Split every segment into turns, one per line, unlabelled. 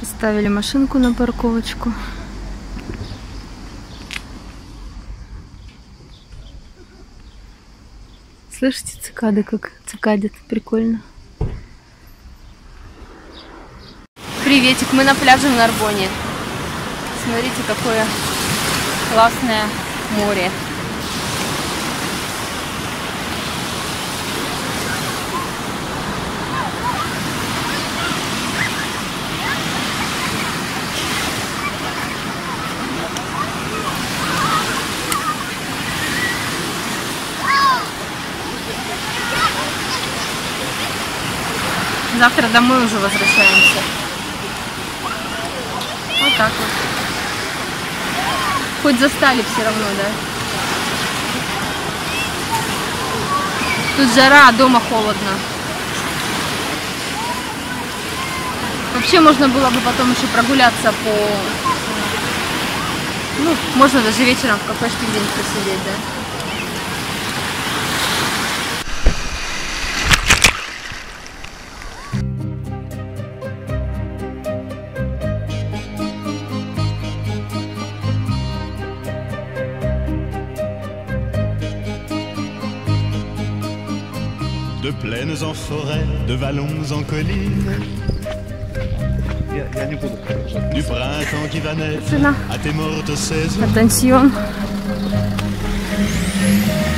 Поставили машинку на парковочку. Слышите, цикады как цикадят? Прикольно. Приветик, мы на пляже в Нарбоне. Смотрите, какое классное море. Завтра домой уже возвращаемся. Вот так вот. Хоть застали все равно, да? Тут жара, а дома холодно. Вообще можно было бы потом еще прогуляться по... Ну, можно даже вечером в кафешке где-нибудь посидеть, да?
de plaines en forêt, de vallons en collines. Du printemps qui va naître à tes mortes saisons.
Attention.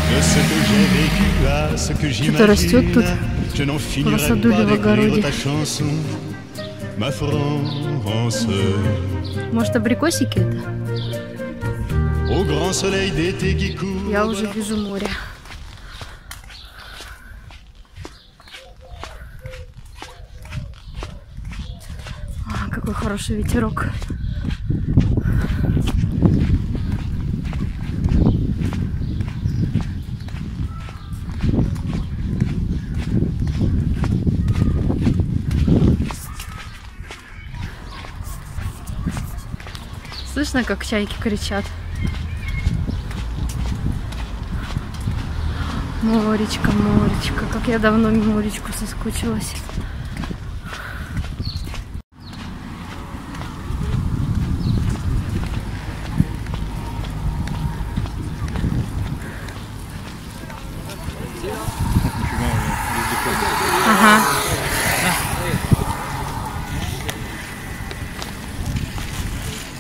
De ce que j'ai vécu à ce que j'imagine. Je n'en finirai pas d'écrire ta chanson, ma France.
Может, абрикосики это?
Au grand soleil d'été qui court.
Я уже вижу море. Хороший ветерок. Слышно, как чайки кричат? Моречка, моречка, как я давно моречку соскучилась. Ага.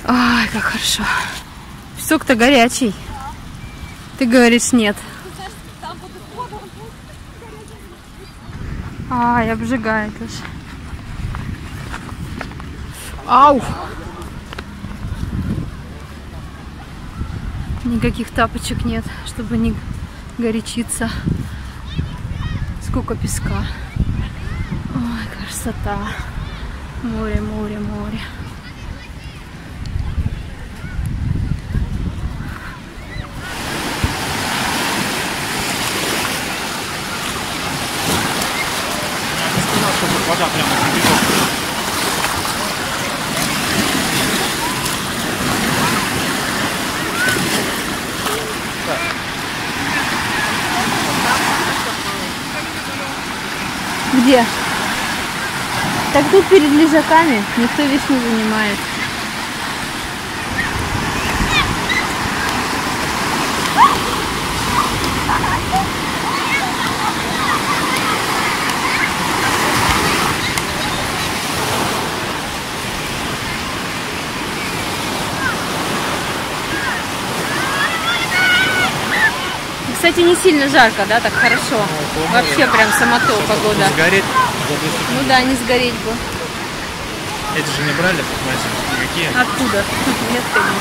Ай, как хорошо. Песок-то горячий. Ты говоришь нет. Ай, обжигает аж. Ау! Никаких тапочек нет, чтобы не горячиться. Сколько песка. Ой, красота. Море, море, море.
Вода прямо
Где? Так тут перед лежаками никто весь не занимает. Кстати, не сильно жарко, да, так хорошо. Ну, Вообще прям самото погода.
Сгореть?
Ну да, не сгореть бы.
Эти же не брали, никакие?
Откуда? Нет, конечно.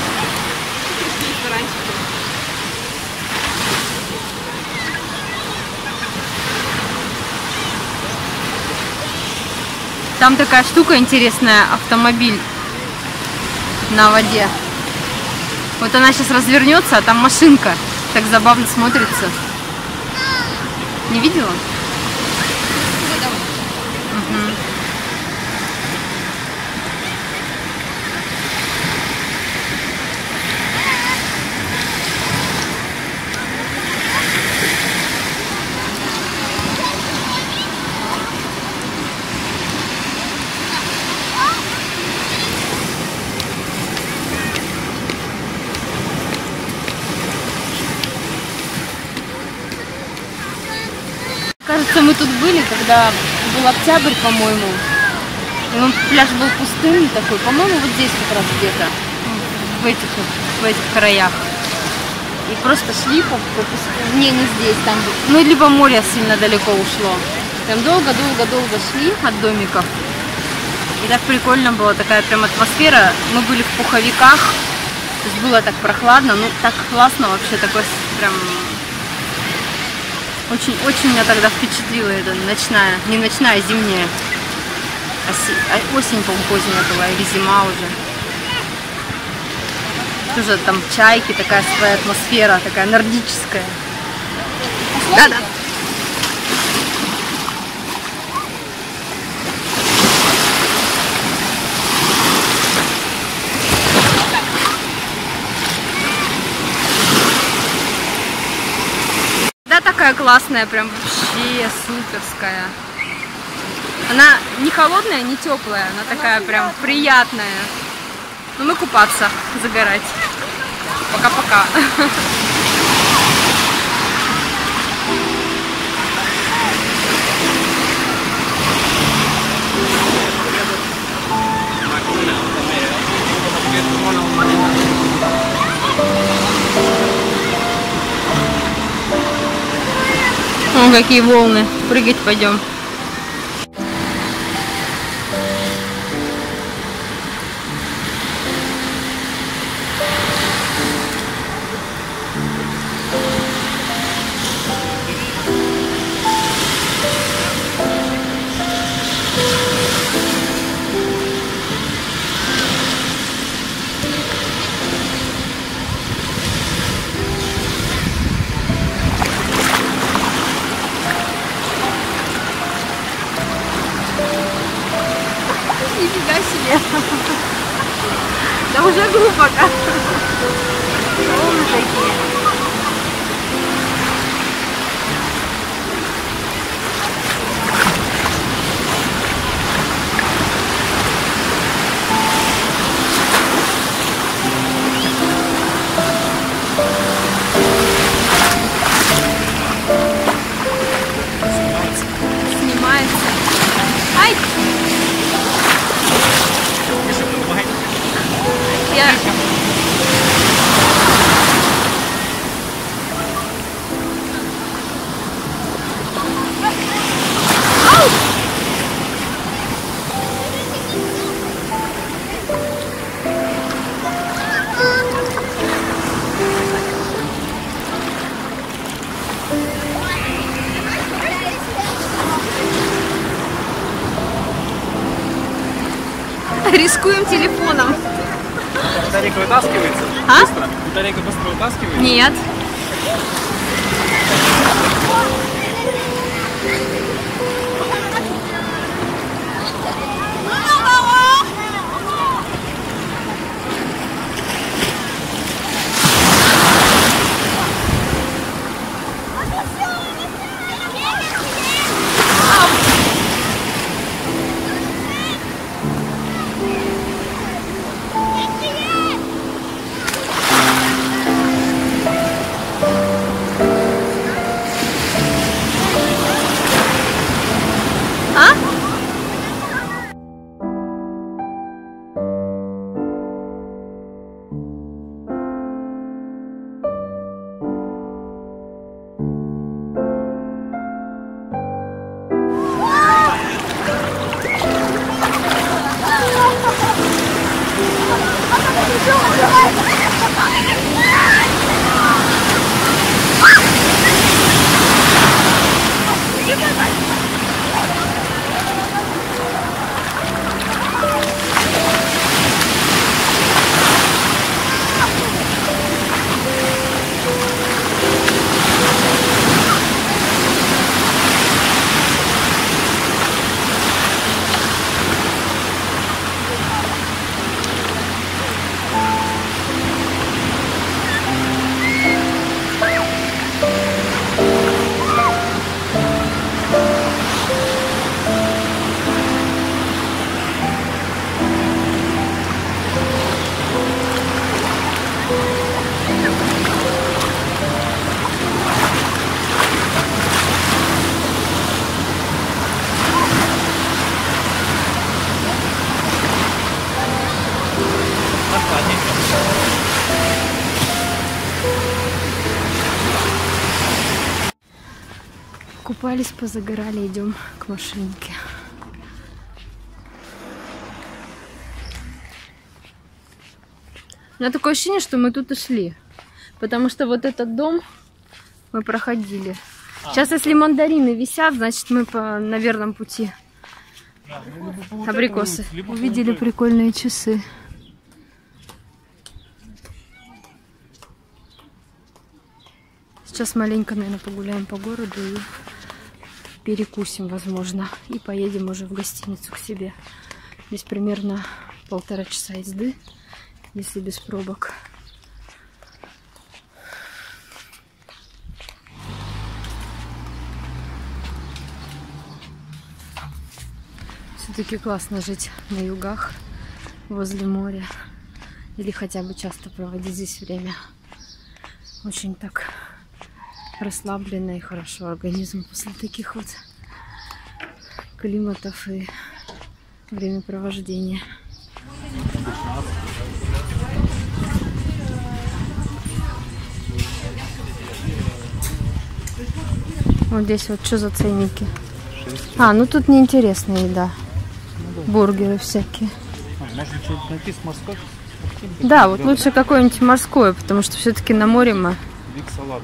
Там такая штука интересная, автомобиль на воде. Вот она сейчас развернется, а там машинка. Так забавно смотрится. Не видела? Угу. что мы тут были, когда был октябрь, по-моему. Он, пляж был пустынный такой, по-моему, вот здесь как раз где-то, в этих, в этих краях. И просто шли по, по песку. Не, не здесь, там, ну, либо море сильно далеко ушло. Там долго-долго-долго шли от домиков. И так прикольно было, такая прям атмосфера. Мы были в пуховиках, то есть было так прохладно, ну так классно вообще, такой прям... Очень, очень меня тогда впечатлила эта ночная, не ночная, а зимняя. Оси, а, осень, по-моему, поздняя была, или зима уже. Тоже там чайки, такая своя атмосфера, такая нордическая. Да-да. Такая классная, прям вообще суперская. Она не холодная, не теплая, она такая прям приятная. Ну мы купаться, загорать. Пока-пока. какие волны. Прыгать пойдем. Да уже Рискуем телефоном.
Батарейка вытаскивается?
А?
Быстро? Батарейка быстро вытаскивается?
Нет. Покупались, позагорали, идем к машинке. У меня такое ощущение, что мы тут и шли. Потому что вот этот дом мы проходили. Сейчас, если мандарины висят, значит мы по, на верном пути. Абрикосы. Увидели прикольные часы. Сейчас маленько, наверное, погуляем по городу и перекусим, возможно. И поедем уже в гостиницу к себе. Здесь примерно полтора часа езды, если без пробок. Все-таки классно жить на югах, возле моря. Или хотя бы часто проводить здесь время. Очень так расслабленно и хорошо организм после таких вот климатов и времяпровождения. Вот здесь вот что за ценники? А, ну тут неинтересная еда. Бургеры всякие.
Можно что-то найти с морской?
Да, вот лучше какое-нибудь морское, потому что все-таки на море мы.
Биг салат.